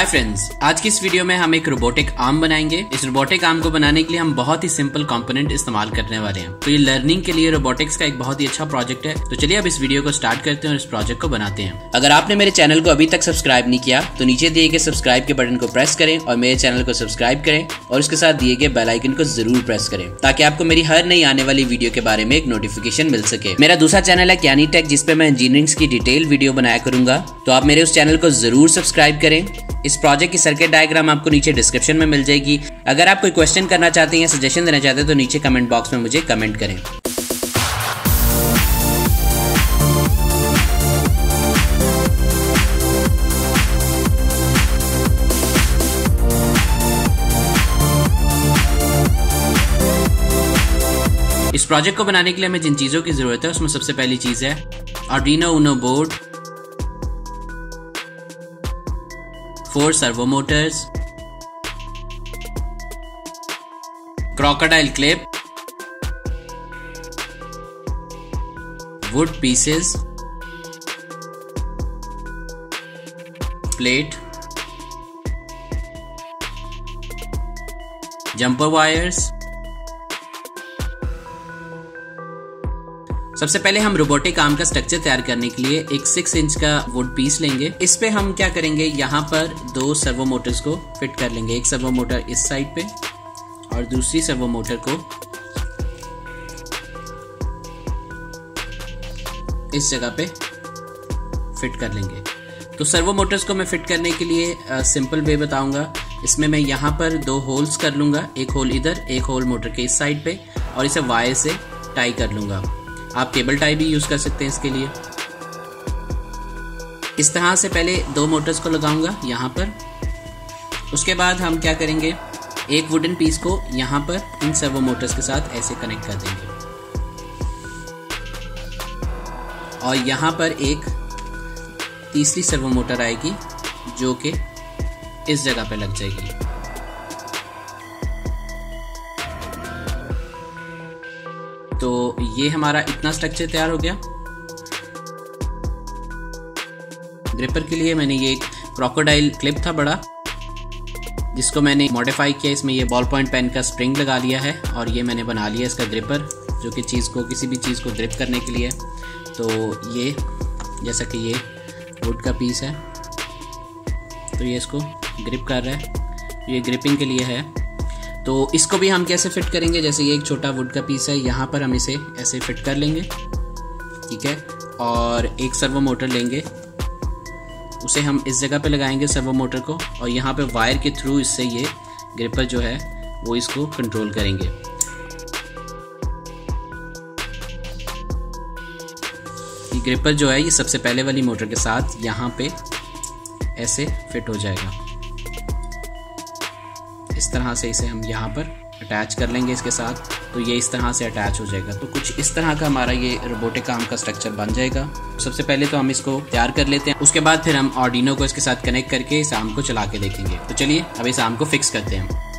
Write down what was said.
Hi friends आज की इस वीडियो में हम एक रोबोटिक आर्म बनाएँगे। इस रोबोटिक आर्म को बनाने के लिए हम बहुत ही सिंपल कंपोनेंट इस्तेमाल करने वाले हैं। तो ये लर्निंग के लिए रोबोटिक्स का एक बहुत ही अच्छा प्रोजेक्ट है। तो चलिए अब इस वीडियो को स्टार्ट करते हैं और इस प्रोजेक्ट को बनाते हैं। अगर आपने मेरे चैनल को अभी तक सब्सक्राइब नहीं किया तो नीचे दिए गए सब्सक्राइब के बटन को प्रेस करें और मेरे चैनल को सब्सक्राइब करें और उसके साथ दिए गए बेलाइकन को ज़रूर प्रेस करें, ताकि आपको मेरी हर नई आने वाली वीडियो के बारे में एक नोटिफिकेशन मिल सके। मेरा दूसरा चैनल है कैनी टेक जिसपे मैं इंजीनियरिंग की डिटेल वीडियो बनाया करूँगा। तो आप मेरे उस चैनल को ज़रूर सब्सक्राइब करें। इस प्रोजेक्ट की सर्किट डायग्राम आपको नीचे डिस्क्रिप्शन में मिल जाएगी। अगर आप कोई क्वेश्चन करना चाहते हैं या सजेशन देना चाहते हैं तो नीचे कमेंट बॉक्स में मुझे कमेंट करें। इस प्रोजेक्ट को बनाने के लिए हमें जिन चीज़ों की ज़रूरत है, उसमें सबसे पहली चीज़ है, Arduino Uno board 4 servo motors, crocodile clip, wood pieces, plate, jumper wires, सबसे पहले हम रोबोटिक आर्म का स्ट्रक्चर तैयार करने के लिए एक सिक्स इंच का वुड पीस लेंगे। इस पे हम क्या करेंगे? यहाँ पर दो सर्वो मोटर्स को फिट कर लेंगे। एक सर्वो मोटर इस साइड पे और दूसरी सर्वो मोटर को इस जगह पे फिट कर लेंगे। तो सर्वो मोटर्स को मैं फिट करने के लिए सिंपल वे बताऊँगा। इसमें मैं यहाँ पर दो होल्स कर लूँगा। एक होल इधर, एक होल मोटर के इस साइड पे और इसे वायर से टाई कर लूँगा। आप केबल टाई भी यूज़ कर सकते हैं इसके लिए। इस तरह से पहले दो मोटर्स को लगाऊँगा यहाँ पर। उसके बाद हम क्या करेंगे? एक वुडन पीस को यहाँ पर इन सर्वो मोटर्स के साथ ऐसे कनेक्ट कर देंगे। और यहाँ पर एक तीसरी सर्वो मोटर आएगी, जो कि इस जगह पर लग जाएगी। तो ये हमारा इतना स्ट्रक्चर तैयार हो गया। ग्रिपर के लिए मैंने ये एक क्रोकोडाइल क्लिप था बड़ा, जिसको मैंने मॉडिफाई किया। इसमें ये बॉल पॉइंट पेन का स्प्रिंग लगा लिया है और ये मैंने बना लिया इसका ग्रिपर जो कि चीज़ को, किसी भी चीज़ को ग्रिप करने के लिए तो ये, जैसा कि ये वुड का पीस है तो ये इसको ग्रिप कर रहा है। ये ग्रिपिंग के लिए है। तो इसको भी हम कैसे फिट करेंगे? जैसे ये एक छोटा वुड का पीस है, यहाँ पर हम इसे ऐसे फिट कर लेंगे, ठीक है? और एक सर्वो मोटर लेंगे। उसे हम इस जगह पे लगाएँगे सर्वो मोटर को, और यहाँ पे वायर के थ्रू इससे ये ग्रिपर जो है, वो इसको कंट्रोल करेंगे। ये ग्रिपर जो है, ये सबसे पहले वाली मोटर के साथ यहाँ पे ऐसे फिट हो जाएगा। इस तरह से इसे हम यहाँ पर अटैच कर लेंगे इसके साथ। तो ये इस तरह से अटैच हो जाएगा। तो कुछ इस तरह का हमारा ये रोबोटिक आर्म का स्ट्रक्चर बन जाएगा। सबसे पहले तो हम इसको तैयार कर लेते हैं। उसके बाद फिर हम ऑडिनो को इसके साथ कनेक्ट करके इस आम को चला के देखेंगे। तो चलिए, अब इस आम को फिक्स करते हैं।